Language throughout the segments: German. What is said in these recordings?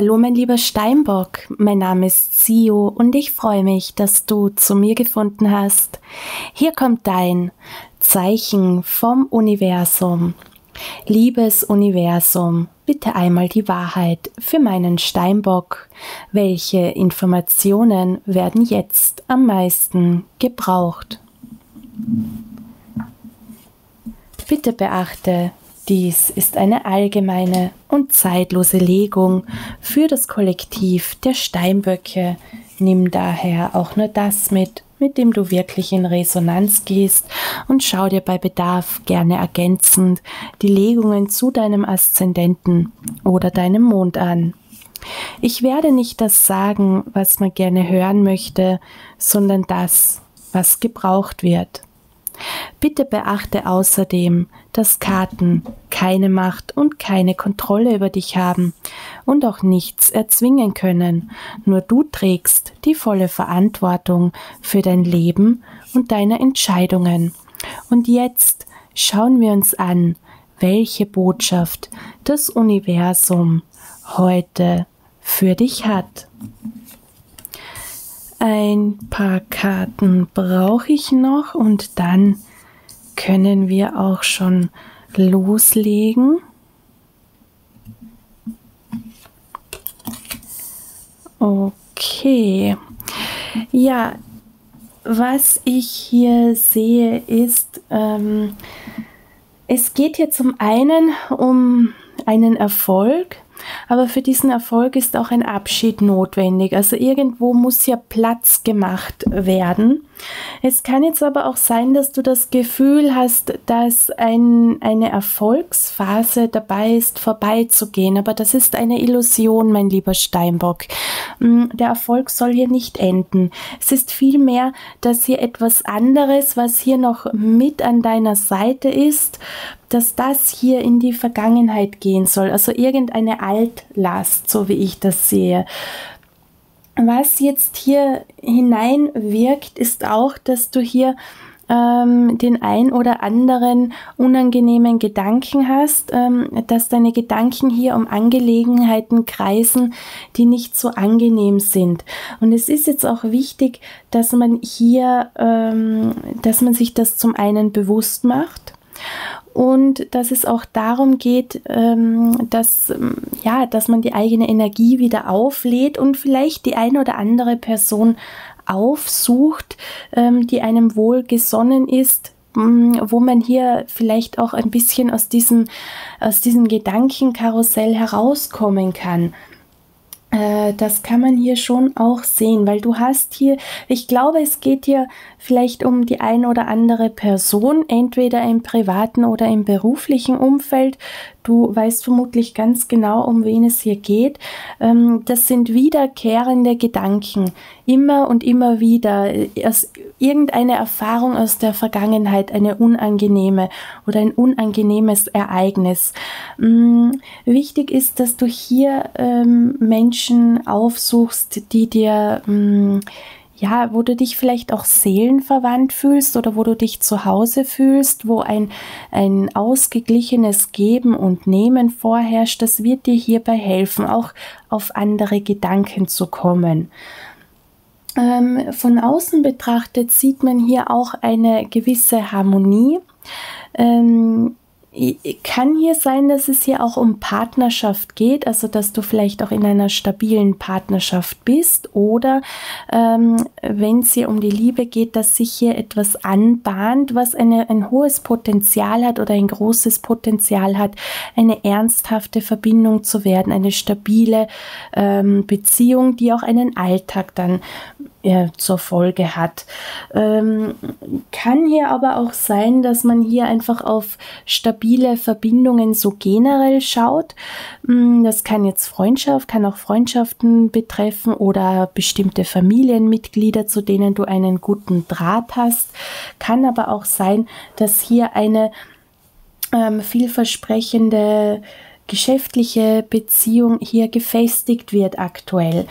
Hallo mein lieber Steinbock, mein Name ist Sio und ich freue mich, dass du zu mir gefunden hast. Hier kommt dein Zeichen vom Universum. Liebes Universum, bitte einmal die Wahrheit für meinen Steinbock. Welche Informationen werden jetzt am meisten gebraucht? Bitte beachte, dies ist eine allgemeine und zeitlose Legung für das Kollektiv der Steinböcke. Nimm daher auch nur das mit, mit dem du wirklich in Resonanz gehst und schau dir bei Bedarf gerne ergänzend die Legungen zu deinem Aszendenten oder deinem Mond an. Ich werde nicht das sagen, was man gerne hören möchte, sondern das, was gebraucht wird. Bitte beachte außerdem, dass Karten keine Macht und keine Kontrolle über dich haben und auch nichts erzwingen können. Nur du trägst die volle Verantwortung für dein Leben und deine Entscheidungen. Und jetzt schauen wir uns an, welche Botschaft das Universum heute für dich hat. Ein paar Karten brauche ich noch und dann können wir auch schon loslegen. Okay. Ja, was ich hier sehe, ist, ähm, es geht hier zum einen um einen Erfolg, aber für diesen Erfolg ist auch ein Abschied notwendig. Also irgendwo muss ja Platz gemacht werden. Es kann jetzt aber auch sein, dass du das Gefühl hast, dass ein, eine Erfolgsphase dabei ist, vorbeizugehen. Aber das ist eine Illusion, mein lieber Steinbock. Mm, der Erfolg soll hier nicht enden. Es ist vielmehr, dass hier etwas anderes, was hier noch mit an deiner Seite ist, dass das hier in die Vergangenheit gehen soll. Also irgendeine Altlast, so wie ich das sehe. Was jetzt hier hineinwirkt, ist auch, dass du hier ähm, den ein oder anderen unangenehmen Gedanken hast, ähm, dass deine Gedanken hier um Angelegenheiten kreisen, die nicht so angenehm sind. Und es ist jetzt auch wichtig, dass man hier, ähm, dass man sich das zum einen bewusst macht und dass es auch darum geht, ähm, dass, ähm, ja, dass man die eigene Energie wieder auflädt und vielleicht die eine oder andere Person aufsucht, ähm, die einem wohl gesonnen ist, mm, wo man hier vielleicht auch ein bisschen aus diesem, aus diesem Gedankenkarussell herauskommen kann. Äh, das kann man hier schon auch sehen, weil du hast hier, ich glaube, es geht hier vielleicht um die ein oder andere Person, entweder im privaten oder im beruflichen Umfeld. Du weißt vermutlich ganz genau, um wen es hier geht. Ähm, das sind wiederkehrende Gedanken, immer und immer wieder. Aus irgendeine Erfahrung aus der Vergangenheit, eine unangenehme oder ein unangenehmes Ereignis. Mm, wichtig ist, dass du hier ähm, Menschen aufsuchst, die dir mm, ja, wo du dich vielleicht auch seelenverwandt fühlst oder wo du dich zu Hause fühlst, wo ein, ein ausgeglichenes Geben und Nehmen vorherrscht, das wird dir hierbei helfen, auch auf andere Gedanken zu kommen. Ähm, von außen betrachtet sieht man hier auch eine gewisse Harmonie. Ähm, kann hier sein, dass es hier auch um Partnerschaft geht, also dass du vielleicht auch in einer stabilen Partnerschaft bist oder ähm, wenn es hier um die Liebe geht, dass sich hier etwas anbahnt, was eine, ein hohes Potenzial hat oder ein großes Potenzial hat, eine ernsthafte Verbindung zu werden, eine stabile ähm, Beziehung, die auch einen Alltag dann zur Folge hat. Ähm, kann hier aber auch sein, dass man hier einfach auf stabile Verbindungen so generell schaut. Mm, das kann jetzt Freundschaft, kann auch Freundschaften betreffen oder bestimmte Familienmitglieder, zu denen du einen guten Draht hast. Kann aber auch sein, dass hier eine ähm, vielversprechende geschäftliche Beziehung hier gefestigt wird aktuell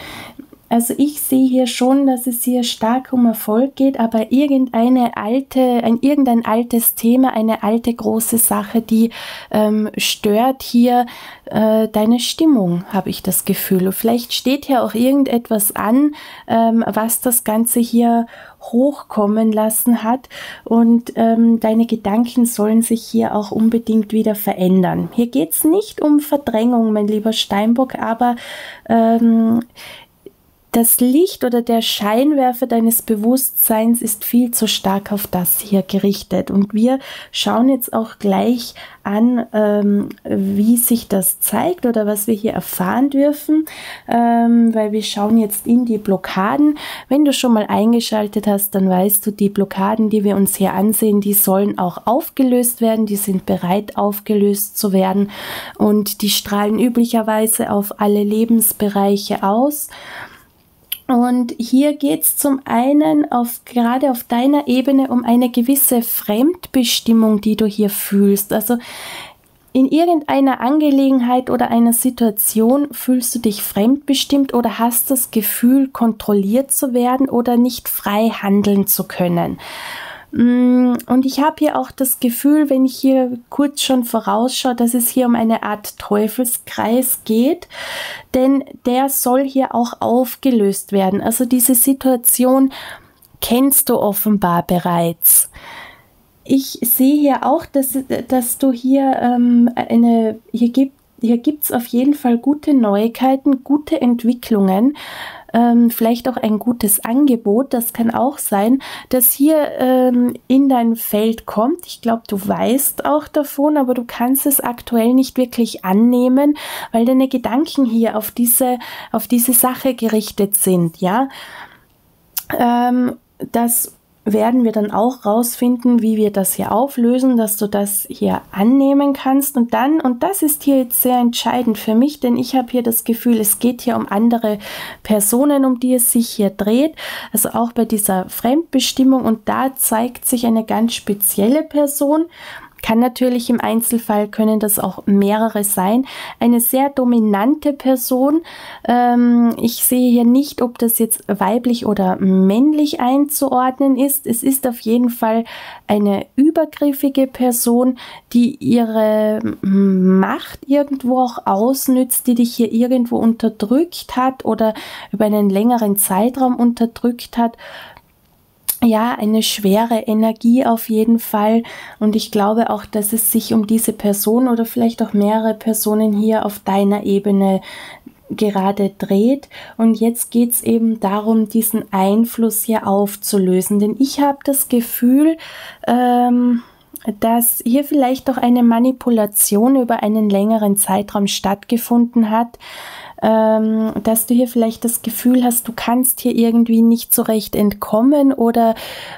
also ich sehe hier schon, dass es hier stark um Erfolg geht, aber irgendeine alte, ein irgendein altes Thema, eine alte große Sache, die ähm, stört hier äh, deine Stimmung, habe ich das Gefühl. Vielleicht steht hier auch irgendetwas an, ähm, was das Ganze hier hochkommen lassen hat und ähm, deine Gedanken sollen sich hier auch unbedingt wieder verändern. Hier geht es nicht um Verdrängung, mein lieber Steinbock, aber ähm, das Licht oder der Scheinwerfer deines Bewusstseins ist viel zu stark auf das hier gerichtet. Und wir schauen jetzt auch gleich an, ähm, wie sich das zeigt oder was wir hier erfahren dürfen, ähm, weil wir schauen jetzt in die Blockaden. Wenn du schon mal eingeschaltet hast, dann weißt du, die Blockaden, die wir uns hier ansehen, die sollen auch aufgelöst werden, die sind bereit aufgelöst zu werden und die strahlen üblicherweise auf alle Lebensbereiche aus. Und hier geht es zum einen auf, gerade auf deiner Ebene um eine gewisse Fremdbestimmung, die du hier fühlst. Also in irgendeiner Angelegenheit oder einer Situation fühlst du dich fremdbestimmt oder hast das Gefühl, kontrolliert zu werden oder nicht frei handeln zu können. Mm, und ich habe hier auch das Gefühl, wenn ich hier kurz schon vorausschaue, dass es hier um eine Art Teufelskreis geht, denn der soll hier auch aufgelöst werden. Also diese Situation kennst du offenbar bereits. Ich sehe hier auch, dass, dass du hier ähm, eine, hier gibt hier gibt es auf jeden Fall gute Neuigkeiten, gute Entwicklungen ähm, vielleicht auch ein gutes Angebot. Das kann auch sein, dass hier ähm, in dein Feld kommt. Ich glaube, du weißt auch davon, aber du kannst es aktuell nicht wirklich annehmen, weil deine Gedanken hier auf diese, auf diese Sache gerichtet sind, ja. Ähm, das werden wir dann auch rausfinden, wie wir das hier auflösen, dass du das hier annehmen kannst. Und dann, und das ist hier jetzt sehr entscheidend für mich, denn ich habe hier das Gefühl, es geht hier um andere Personen, um die es sich hier dreht, also auch bei dieser Fremdbestimmung. Und da zeigt sich eine ganz spezielle Person kann natürlich im Einzelfall können das auch mehrere sein. Eine sehr dominante Person. Ähm, ich sehe hier nicht, ob das jetzt weiblich oder männlich einzuordnen ist. Es ist auf jeden Fall eine übergriffige Person, die ihre Macht irgendwo auch ausnützt, die dich hier irgendwo unterdrückt hat oder über einen längeren Zeitraum unterdrückt hat ja, eine schwere Energie auf jeden Fall. Und ich glaube auch, dass es sich um diese Person oder vielleicht auch mehrere Personen hier auf deiner Ebene gerade dreht. Und jetzt geht es eben darum, diesen Einfluss hier aufzulösen. Denn ich habe das Gefühl, ähm, dass hier vielleicht auch eine Manipulation über einen längeren Zeitraum stattgefunden hat, ähm, dass du hier vielleicht das Gefühl hast, du kannst hier irgendwie nicht so recht entkommen oder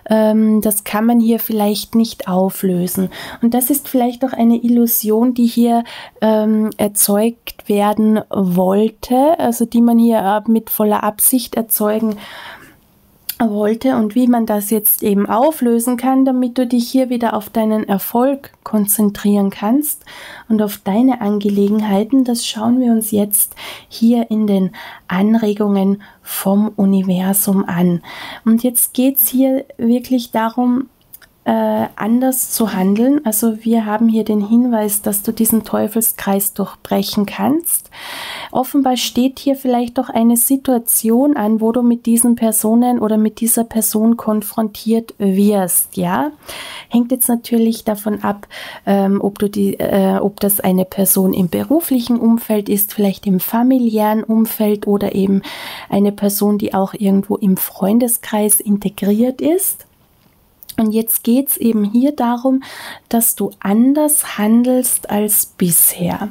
ähm, das kann man hier vielleicht nicht auflösen. Und das ist vielleicht auch eine Illusion, die hier ähm, erzeugt werden wollte, also die man hier mit voller Absicht erzeugen wollte und wie man das jetzt eben auflösen kann, damit du dich hier wieder auf deinen Erfolg konzentrieren kannst und auf deine Angelegenheiten. Das schauen wir uns jetzt hier in den Anregungen vom Universum an. Und jetzt geht es hier wirklich darum, äh, anders zu handeln. Also wir haben hier den Hinweis, dass du diesen Teufelskreis durchbrechen kannst. Offenbar steht hier vielleicht doch eine Situation an, wo du mit diesen Personen oder mit dieser Person konfrontiert wirst. Ja, hängt jetzt natürlich davon ab, ähm, ob du die, äh, ob das eine Person im beruflichen Umfeld ist, vielleicht im familiären Umfeld oder eben eine Person, die auch irgendwo im Freundeskreis integriert ist. Und jetzt geht es eben hier darum, dass du anders handelst als bisher.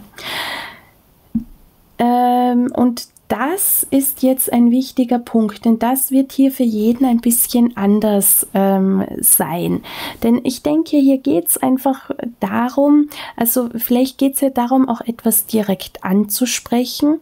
Ähm, und das ist jetzt ein wichtiger Punkt, denn das wird hier für jeden ein bisschen anders ähm, sein. Denn ich denke, hier geht es einfach darum, also vielleicht geht es ja darum, auch etwas direkt anzusprechen.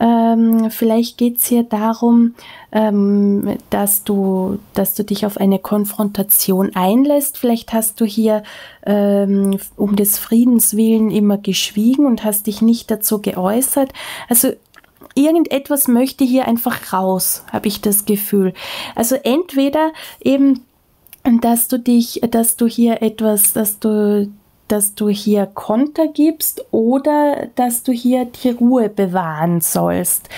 Ähm, vielleicht geht es hier darum, ähm, dass, du, dass du dich auf eine Konfrontation einlässt. Vielleicht hast du hier ähm, um des Friedens willen immer geschwiegen und hast dich nicht dazu geäußert. Also irgendetwas möchte hier einfach raus, habe ich das Gefühl. Also entweder eben dass du dich, dass du hier etwas, dass du dass du hier Konter gibst oder dass du hier die Ruhe bewahren sollst.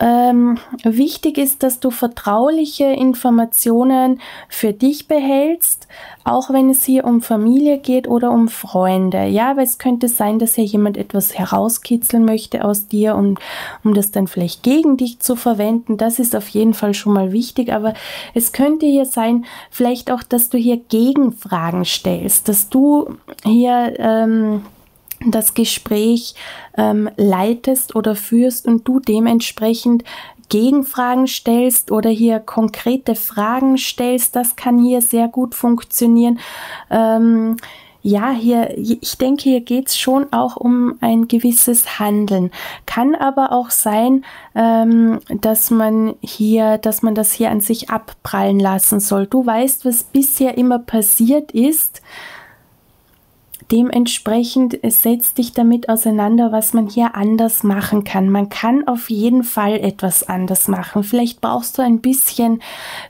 Ähm, wichtig ist, dass du vertrauliche Informationen für dich behältst, auch wenn es hier um Familie geht oder um Freunde. Ja, weil es könnte sein, dass hier jemand etwas herauskitzeln möchte aus dir, um, um das dann vielleicht gegen dich zu verwenden. Das ist auf jeden Fall schon mal wichtig, aber es könnte hier sein, vielleicht auch, dass du hier Gegenfragen stellst, dass du hier hier ähm, das Gespräch ähm, leitest oder führst und du dementsprechend Gegenfragen stellst oder hier konkrete Fragen stellst, das kann hier sehr gut funktionieren. Ähm, ja, hier, ich denke, hier geht es schon auch um ein gewisses Handeln. Kann aber auch sein, ähm, dass man hier, dass man das hier an sich abprallen lassen soll. Du weißt, was bisher immer passiert ist. Dementsprechend setzt dich damit auseinander, was man hier anders machen kann. Man kann auf jeden Fall etwas anders machen. Vielleicht brauchst du ein bisschen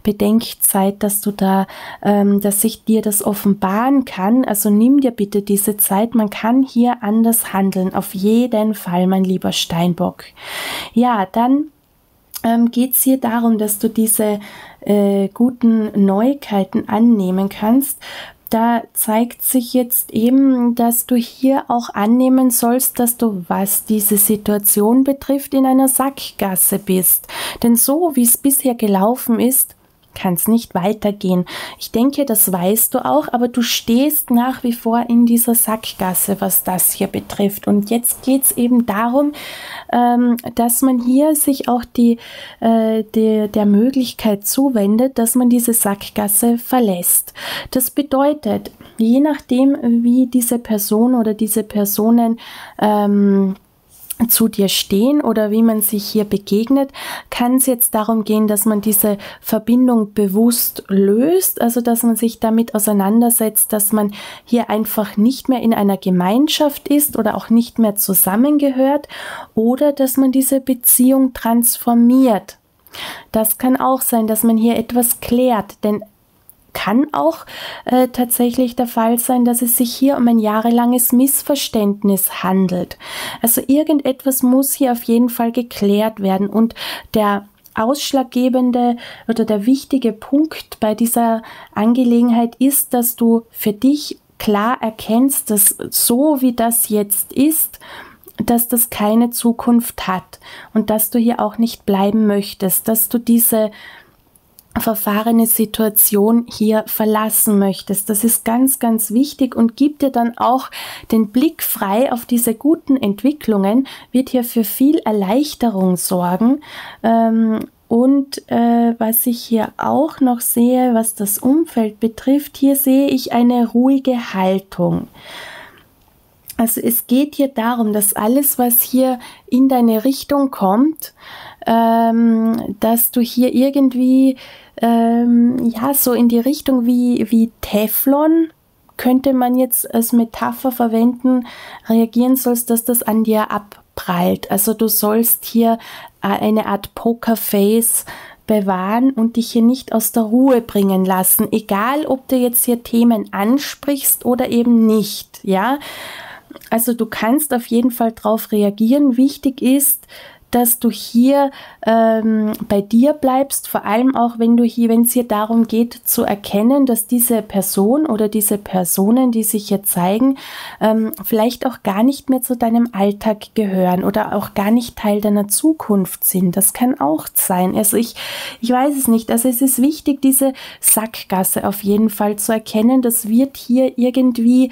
Bedenkzeit, dass du da, ähm, dass ich dir das offenbaren kann. Also nimm dir bitte diese Zeit. Man kann hier anders handeln. Auf jeden Fall, mein lieber Steinbock. Ja, dann ähm, geht es hier darum, dass du diese äh, guten Neuigkeiten annehmen kannst da zeigt sich jetzt eben, dass du hier auch annehmen sollst, dass du, was diese Situation betrifft, in einer Sackgasse bist. Denn so wie es bisher gelaufen ist, kann es nicht weitergehen. Ich denke, das weißt du auch, aber du stehst nach wie vor in dieser Sackgasse, was das hier betrifft. Und jetzt geht es eben darum, ähm, dass man hier sich auch die, äh, die, der Möglichkeit zuwendet, dass man diese Sackgasse verlässt. Das bedeutet, je nachdem, wie diese Person oder diese Personen ähm, zu dir stehen oder wie man sich hier begegnet, kann es jetzt darum gehen, dass man diese Verbindung bewusst löst, also dass man sich damit auseinandersetzt, dass man hier einfach nicht mehr in einer Gemeinschaft ist oder auch nicht mehr zusammengehört oder dass man diese Beziehung transformiert. Das kann auch sein, dass man hier etwas klärt, denn kann auch äh, tatsächlich der Fall sein, dass es sich hier um ein jahrelanges Missverständnis handelt. Also irgendetwas muss hier auf jeden Fall geklärt werden und der ausschlaggebende oder der wichtige Punkt bei dieser Angelegenheit ist, dass du für dich klar erkennst, dass so wie das jetzt ist, dass das keine Zukunft hat und dass du hier auch nicht bleiben möchtest, dass du diese verfahrene Situation hier verlassen möchtest. Das ist ganz, ganz wichtig und gibt dir dann auch den Blick frei auf diese guten Entwicklungen, wird hier für viel Erleichterung sorgen. Ähm, und äh, was ich hier auch noch sehe, was das Umfeld betrifft, hier sehe ich eine ruhige Haltung. Also es geht hier darum, dass alles, was hier in deine Richtung kommt, ähm, dass du hier irgendwie ähm, ja so in die Richtung wie, wie Teflon könnte man jetzt als Metapher verwenden, reagieren sollst, dass das an dir abprallt. Also du sollst hier äh, eine Art Pokerface bewahren und dich hier nicht aus der Ruhe bringen lassen, egal ob du jetzt hier Themen ansprichst oder eben nicht, ja. Also du kannst auf jeden Fall darauf reagieren. Wichtig ist, dass du hier ähm, bei dir bleibst, vor allem auch wenn du hier, wenn es hier darum geht zu erkennen, dass diese Person oder diese Personen, die sich hier zeigen, ähm, vielleicht auch gar nicht mehr zu deinem Alltag gehören oder auch gar nicht Teil deiner Zukunft sind. Das kann auch sein. Also ich, ich weiß es nicht. Also es ist wichtig, diese Sackgasse auf jeden Fall zu erkennen. Das wird hier irgendwie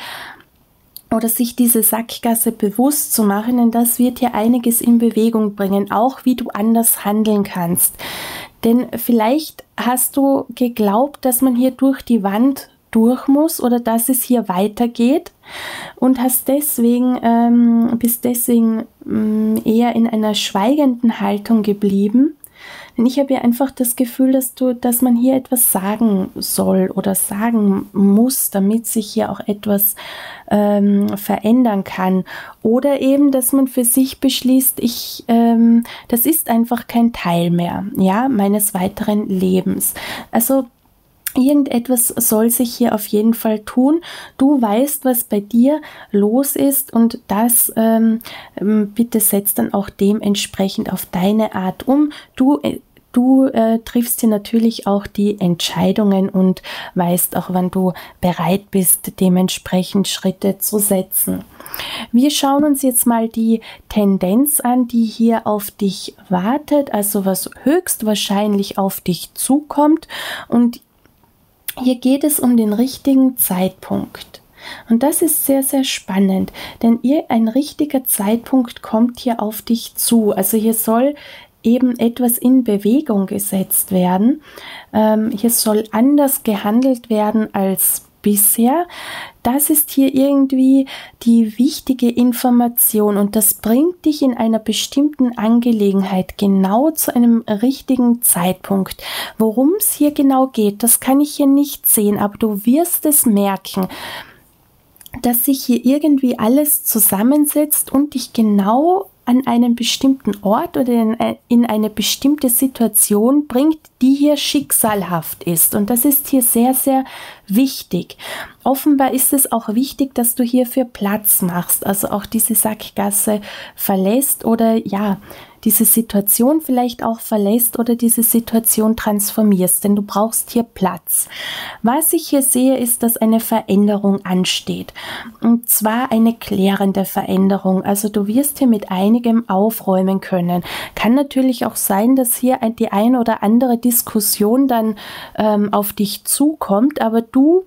oder sich diese Sackgasse bewusst zu machen, denn das wird hier einiges in Bewegung bringen, auch wie du anders handeln kannst. Denn vielleicht hast du geglaubt, dass man hier durch die Wand durch muss oder dass es hier weitergeht und hast deswegen ähm, bist deswegen ähm, eher in einer schweigenden Haltung geblieben. Denn ich habe ja einfach das Gefühl, dass du, dass man hier etwas sagen soll oder sagen muss, damit sich hier auch etwas ähm, verändern kann. Oder eben, dass man für sich beschließt, ich, ähm, das ist einfach kein Teil mehr, ja, meines weiteren Lebens. Also Irgendetwas soll sich hier auf jeden Fall tun. Du weißt, was bei dir los ist und das ähm, ähm, bitte setzt dann auch dementsprechend auf deine Art um. Du äh, Du äh, triffst dir natürlich auch die Entscheidungen und weißt auch, wann du bereit bist, dementsprechend Schritte zu setzen. Wir schauen uns jetzt mal die Tendenz an, die hier auf dich wartet, also was höchstwahrscheinlich auf dich zukommt. Und hier geht es um den richtigen Zeitpunkt. Und das ist sehr, sehr spannend, denn ihr, ein richtiger Zeitpunkt kommt hier auf dich zu. Also hier soll eben etwas in Bewegung gesetzt werden. Ähm, hier soll anders gehandelt werden als bisher. Das ist hier irgendwie die wichtige Information und das bringt dich in einer bestimmten Angelegenheit genau zu einem richtigen Zeitpunkt. Worum es hier genau geht, das kann ich hier nicht sehen, aber du wirst es merken dass sich hier irgendwie alles zusammensetzt und dich genau an einen bestimmten Ort oder in, in, eine bestimmte Situation bringt, die hier schicksalhaft ist. Und das ist hier sehr, sehr wichtig. Offenbar ist es auch wichtig, dass du hierfür Platz machst, also auch diese Sackgasse verlässt oder ja, diese Situation vielleicht auch verlässt oder diese Situation transformierst, denn du brauchst hier Platz. Was ich hier sehe, ist, dass eine Veränderung ansteht. Und zwar eine klärende Veränderung. Also du wirst hier mit einigem aufräumen können. Kann natürlich auch sein, dass hier die ein oder andere Diskussion dann ähm, auf dich zukommt, aber du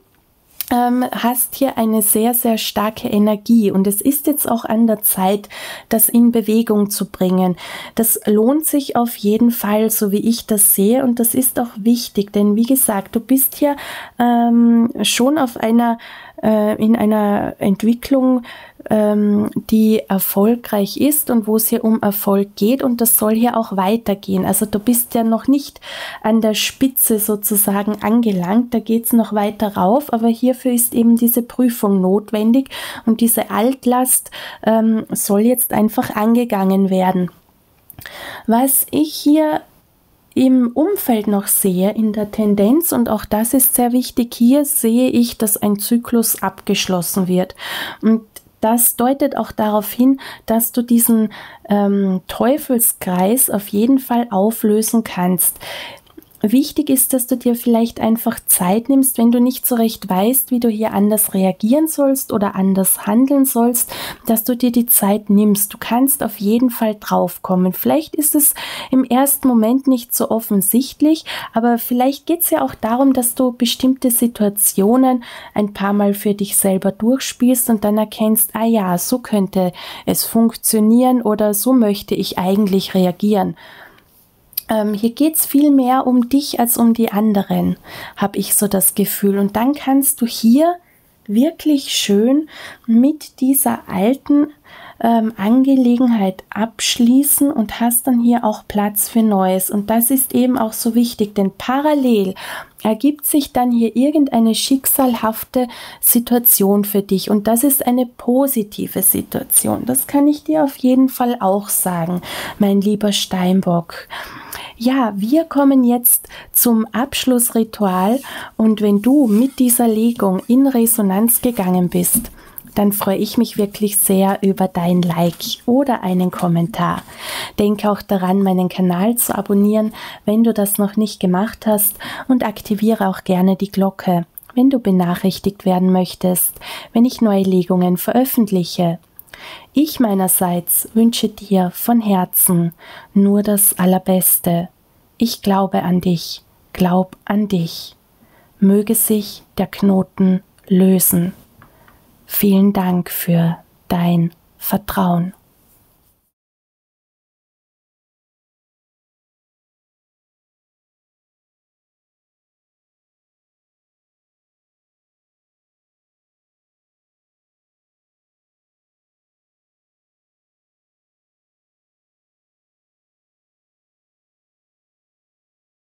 ähm, hast hier eine sehr, sehr starke Energie. Und es ist jetzt auch an der Zeit, das in Bewegung zu bringen. Das lohnt sich auf jeden Fall, so wie ich das sehe. Und das ist auch wichtig, denn wie gesagt, du bist hier ähm, schon auf einer äh, in einer Entwicklung, ähm, die erfolgreich ist und wo es hier um Erfolg geht und das soll hier auch weitergehen. Also du bist ja noch nicht an der Spitze sozusagen angelangt, da geht es noch weiter rauf, aber hierfür ist eben diese Prüfung notwendig und diese Altlast ähm, soll jetzt einfach angegangen werden. Was ich hier im Umfeld noch sehe, in der Tendenz, und auch das ist sehr wichtig, hier sehe ich, dass ein Zyklus abgeschlossen wird. Und das deutet auch darauf hin, dass du diesen ähm, Teufelskreis auf jeden Fall auflösen kannst. Wichtig ist, dass du dir vielleicht einfach Zeit nimmst, wenn du nicht so recht weißt, wie du hier anders reagieren sollst oder anders handeln sollst, dass du dir die Zeit nimmst. Du kannst auf jeden Fall draufkommen. Vielleicht ist es im ersten Moment nicht so offensichtlich, aber vielleicht geht es ja auch darum, dass du bestimmte Situationen ein paar Mal für dich selber durchspielst und dann erkennst, ah ja, so könnte es funktionieren oder so möchte ich eigentlich reagieren. Ähm, hier geht es viel mehr um dich als um die anderen, habe ich so das Gefühl. Und dann kannst du hier wirklich schön mit dieser alten ähm, Angelegenheit abschließen und hast dann hier auch Platz für Neues. Und das ist eben auch so wichtig, denn parallel ergibt sich dann hier irgendeine schicksalhafte Situation für dich und das ist eine positive Situation. Das kann ich dir auf jeden Fall auch sagen, mein lieber Steinbock. Ja, wir kommen jetzt zum Abschlussritual und wenn du mit dieser Legung in Resonanz gegangen bist, dann freue ich mich wirklich sehr über dein Like oder einen Kommentar. Denke auch daran, meinen Kanal zu abonnieren, wenn du das noch nicht gemacht hast und aktiviere auch gerne die Glocke, wenn du benachrichtigt werden möchtest, wenn ich neue Legungen veröffentliche. Ich meinerseits wünsche dir von Herzen nur das Allerbeste. Ich glaube an dich, glaub an dich. Möge sich der Knoten lösen. Vielen Dank für dein Vertrauen.